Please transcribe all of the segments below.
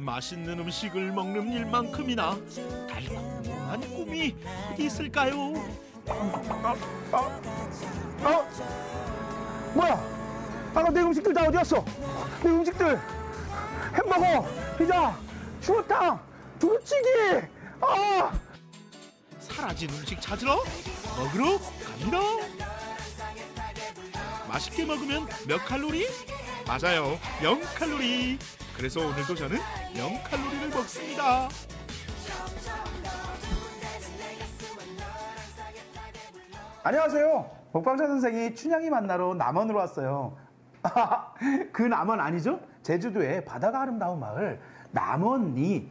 맛있는 음식을 먹는 일만큼이나 달콤한 꿈이 어디 있을까요? 어? 뭐야? 아까 내 음식들 다 어디 갔어? 내 음식들 햄버거, 피자, 추어탕, 두루치기. 아! 사라진 음식 찾으러 먹으러 갑니다. 맛있게 먹으면 몇 칼로리? 맞아요, 0 칼로리. 그래서 오늘도 저는 0 칼로리를 먹습니다. 안녕하세요. 먹방자 선생이 춘향이 만나러 남원으로 왔어요. 그 남원 아니죠? 제주도의 바다가 아름다운 마을 남원이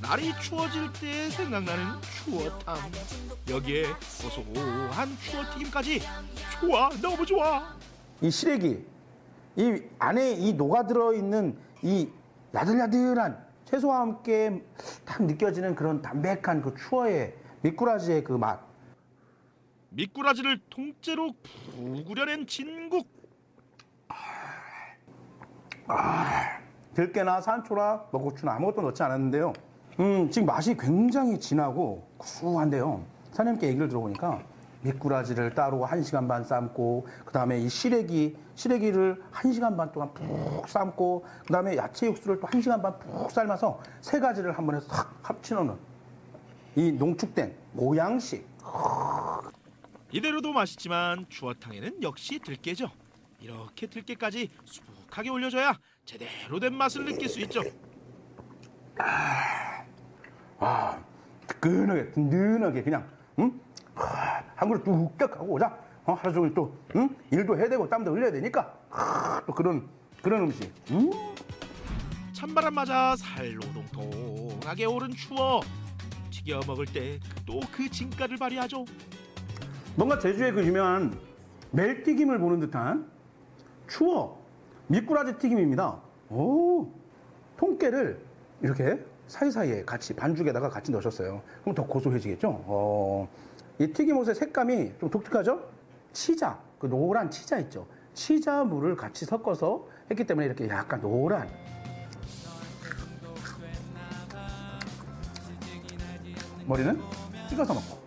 날이 추워질 때 생각나는 추어탕. 여기에 고소한 추어튀김까지 좋아, 너무 좋아. 이 시래기 이 안에 이 녹아 들어 있는 이 야들야들한 채소와 함께 딱 느껴지는 그런 담백한 그 추어의 미꾸라지의 그 맛. 미꾸라지를 통째로 푹 우려낸 진국. 들깨나 산초라 뭐 고추나 아무것도 넣지 않았는데요. 음, 지금 맛이 굉장히 진하고 구수한데요. 사장님께 얘기를 들어보니까 미꾸라지를 따로 한시간반 삶고 그다음에 이 시래기 시래기를 한시간반 동안 푹 삶고 그다음에 야채 육수를 또 한시간 반푹 삶아서 세 가지를 한 번에 싹 놓은 이 농축된 모양식 이대로도 맛있지만 추어탕에는 역시 들깨죠. 이렇게 들깨까지 수북하게 올려줘야 제대로 된 맛을 느낄 수 있죠. 아, 뜨끈하게, 든든하게 그냥, 응? 아, 한 그릇 뚝딱 하고 오자. 어, 하루 종일 또, 응? 일도 해야 되고 땀도 흘려야 되니까. 아, 또 그런, 그런 음식. 음? 찬바람 맞아 살로동통하게 오른 추어. 튀겨 먹을 때 또 그 진가를 발휘하죠. 뭔가 제주의 그 유명한 멜튀김을 보는 듯한 추어 미꾸라지 튀김입니다. 오, 통깨를 이렇게 사이사이에 같이 반죽에다가 같이 넣으셨어요. 그럼 더 고소해지겠죠? 어, 이 튀김옷의 색감이 좀 독특하죠? 치자, 그 노란 치자 있죠? 치자 물을 같이 섞어서 했기 때문에 이렇게 약간 노란. 머리는 찍어서 먹고.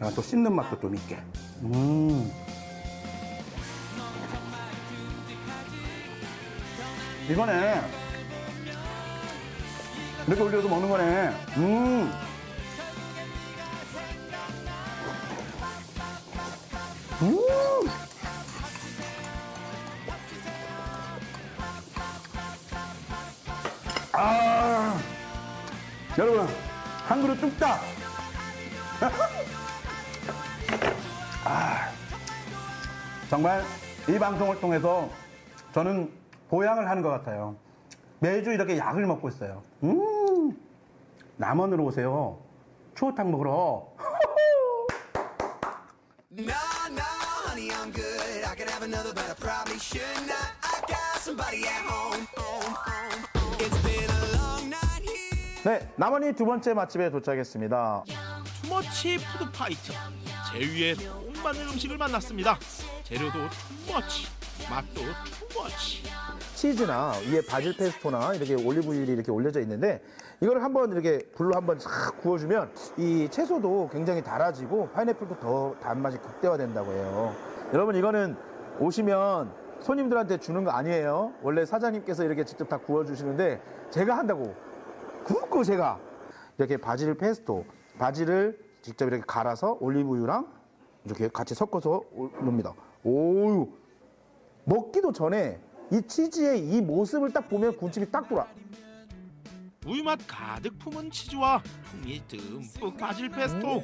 아, 또 씹는 맛도 좀 있게. 음. 이거네. 이렇게 올려서 먹는 거네. 음. 음. 아. 여러분, 한 그릇 뚝딱. 아, 정말 이 방송을 통해서 저는 보양을 하는 것 같아요. 매주 이렇게 약을 먹고 있어요. 음, 남원으로 오세요. 추어탕 먹으러. Another, but I probably should not. I got somebody at home. 네, 남원이 두 번째 맛집에 도착했습니다. Too much food fight. 제 위에 꼭 맞는 음식을 만났습니다. 재료도 too much, 맛도 too much. 치즈나 위에 바질 페스토나 이렇게 올리브유이 이렇게 올려져 있는데 이걸 한번 이렇게 불로 한번 싹 구워주면 이 채소도 굉장히 달아지고 파인애플도 더 단맛이 극대화된다고 해요. 여러분 이거는 오시면 손님들한테 주는 거 아니에요. 원래 사장님께서 이렇게 직접 다 구워주시는데 제가 한다고 굽고 제가 이렇게 바질 페스토 바질을 직접 이렇게 갈아서 올리브유랑 이렇게 같이 섞어서 넣습니다. 오유 먹기도 전에 이 치즈의 이 모습을 딱 보면 군침이 딱 돌아. 우유 맛 가득 품은 치즈와 풍미 듬뿍 바질 페스토.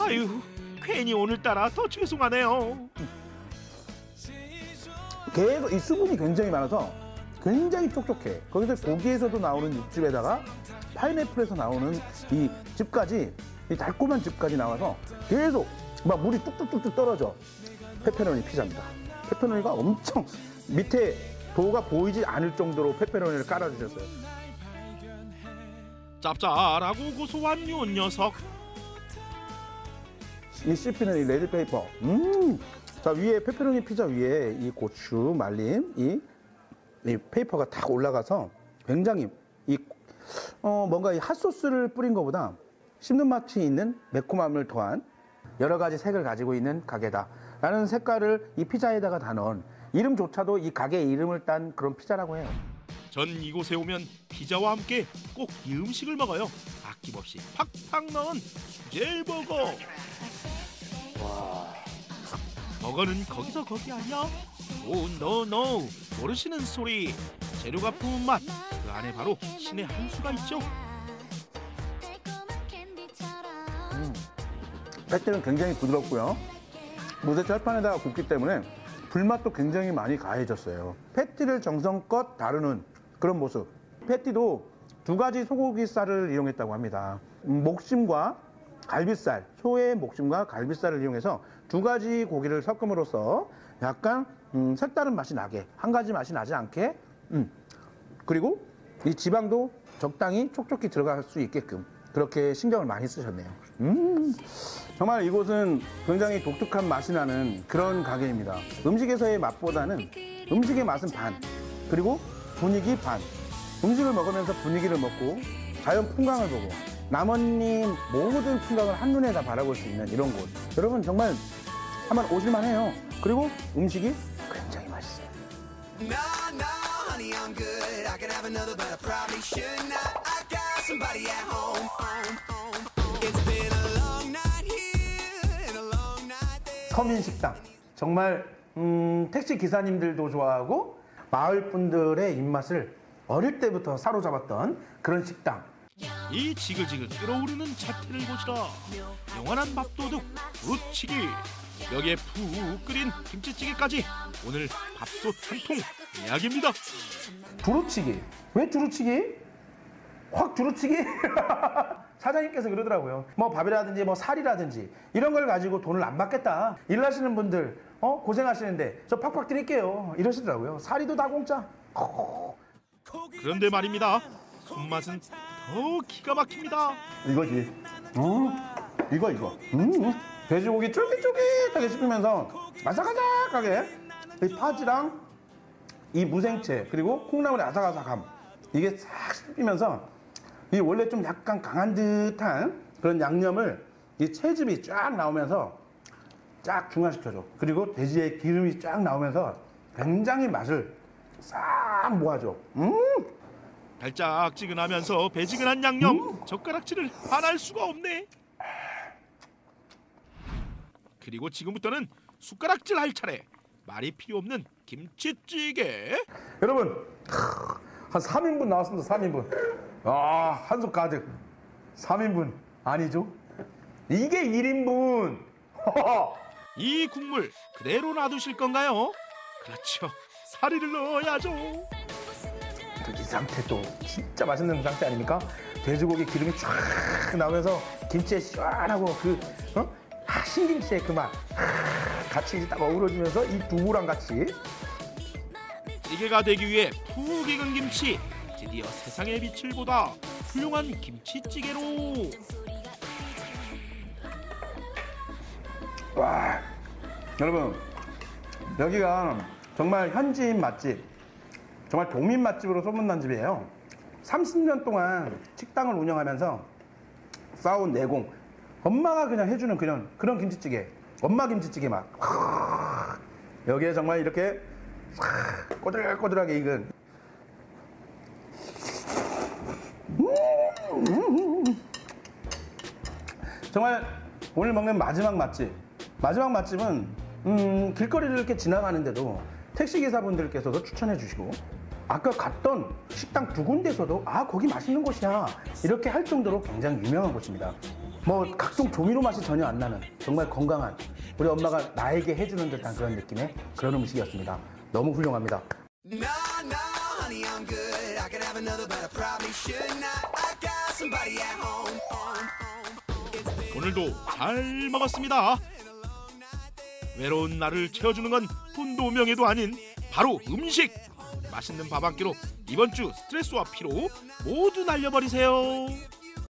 아유, 괜히 오늘따라 더 죄송하네요. 계속 이 수분이 굉장히 많아서 굉장히 촉촉해. 거기서 고기에서도 나오는 육즙에다가 파인애플에서 나오는 이 즙까지 이 달콤한 즙까지 나와서 계속 막 물이 뚝뚝뚝뚝 떨어져. 페페로니 피자입니다. 페페로니가 엄청 밑에 도가 보이지 않을 정도로 페페로니를 깔아주셨어요. 짭짤하고 고소한 요 녀석. 이 씹히는 이 red pepper. 음. 자, 위에 페페로니 피자 위에 이 고추 말림, 이 이 pepper가 탁 올라가서 굉장히 이 어, 뭔가 이 핫소스를 뿌린 것보다 씹는 맛이 있는 매콤함을 더한 여러 가지 색을 가지고 있는 가게다 라는 색깔을 이 피자에다가 다 넣은 이름조차도 이 가게 이름을 딴 그런 피자라고 해요. 전 이곳에 오면 피자와 함께 꼭 이 음식을 먹어요. 아낌없이 팍팍 넣은 수제버거. 버거는 거기서 거기 아니야? Oh, no, no. 모르시는 소리. 재료가 품은 맛. 그 안에 바로 신의 한 수가 있죠. 패티는 굉장히 부드럽고요. 무쇠 철판에다가 굽기 때문에 불맛도 굉장히 많이 가해졌어요. 패티를 정성껏 다루는 그런 모습. 패티도 두 가지 소고기 쌀을 이용했다고 합니다. 음, 목심과 갈비살, 소의 목심과 갈비살을 이용해서 두 가지 고기를 섞음으로써 약간 음, 색다른 맛이 나게, 한 가지 맛이 나지 않게, 음, 그리고 이 지방도 적당히 촉촉히 들어갈 수 있게끔 그렇게 신경을 많이 쓰셨네요. 음, 정말 이곳은 굉장히 독특한 맛이 나는 그런 가게입니다. 음식에서의 맛보다는 음식의 맛은 반, 그리고 분위기 반. 음식을 먹으면서 분위기를 먹고 자연 풍광을 보고 남원님 모든 풍광을 한눈에 다 바라볼 수 있는 이런 곳. 여러분 정말 한번 오실만 해요. 그리고 음식이 굉장히 맛있어요. 서민 식당. 정말 음, 택시 기사님들도 좋아하고 마을 분들의 입맛을 어릴 때부터 사로잡았던 그런 식당. 이 지글지글 끓어오르는 자태를 보시라. 영원한 밥도둑 부치기. 여기에 푹 끓인 김치찌개까지 오늘 밥솥 한 통 예약입니다. 두루치기. 왜 두루치기? 확 두루치기? 사장님께서 그러더라고요. 뭐 밥이라든지 뭐 살이라든지 이런 걸 가지고 돈을 안 받겠다. 일하시는 분들 어 고생하시는데 저 팍팍 드릴게요. 이러시더라고요. 사리도 다 공짜. 그런데 말입니다. 손맛은 더 기가 막힙니다. 이거지. 음, 이거 이거. 음, 돼지고기 쫄깃쫄깃하게 씹으면서 아삭아삭하게 이 파지랑 이 무생채 그리고 콩나물의 아삭아삭함 이게 싹 씹히면서 이 원래 좀 약간 강한 듯한 그런 양념을 이 채즙이 쫙 나오면서 쫙 중화시켜줘. 그리고 돼지의 기름이 쫙 나오면서 굉장히 맛을 싹 모아줘. 음. 달짝지근하면서 배지근한 양념 젓가락질을 안 할 수가 없네. 그리고 지금부터는 숟가락질 할 차례. 말이 필요 없는 김치찌개. 여러분 한 3인분 나왔습니다 3인분 아 한솥 가득 3인분 아니죠? 이게 1인분 이 국물 그대로 놔두실 건가요? 그렇죠. 사리를 넣어야죠. 이 상태 또 진짜 맛있는 상태 아닙니까? 돼지고기 기름이 쫙 나오면서 김치에 시원하고 그 어? 아, 신김치의 그 맛 같이 딱 어우러지면서 이 두부랑 같이 찌개가 되기 위해 푹 익은 김치. 드디어 세상의 빛을 보다 훌륭한 김치찌개로. 와 여러분 여기가 정말 현지인 맛집 정말 도민 맛집으로 소문난 집이에요. 30년 동안 식당을 운영하면서 쌓아온 내공. 엄마가 그냥 해주는 그런 그런 김치찌개. 엄마 김치찌개 맛. 여기에 정말 이렇게 꼬들꼬들하게 익은. 정말 오늘 먹는 마지막 맛집. 마지막 맛집은 음, 길거리를 이렇게 지나가는데도 택시 기사분들께서도 추천해 주시고 아까 갔던 식당 두 군데서도 아 거기 맛있는 곳이야 이렇게 할 정도로 굉장히 유명한 곳입니다. 뭐 각종 조미료 맛이 전혀 안 나는 정말 건강한 우리 엄마가 나에게 해주는 듯한 그런 느낌의 그런 음식이었습니다. 너무 훌륭합니다. 오늘도 잘 먹었습니다. 외로운 나를 채워주는 건 명예도 아닌 바로 음식. 맛있는 밥 한 끼로 이번 주 스트레스와 피로 모두 날려버리세요.